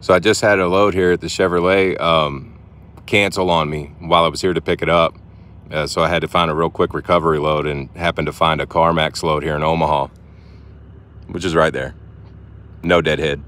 So I just had a load here at the Chevrolet um, cancel on me while I was here to pick it up. Uh, so I had to find a real quick recovery load and happened to find a CarMax load here in Omaha, which is right there. No deadhead.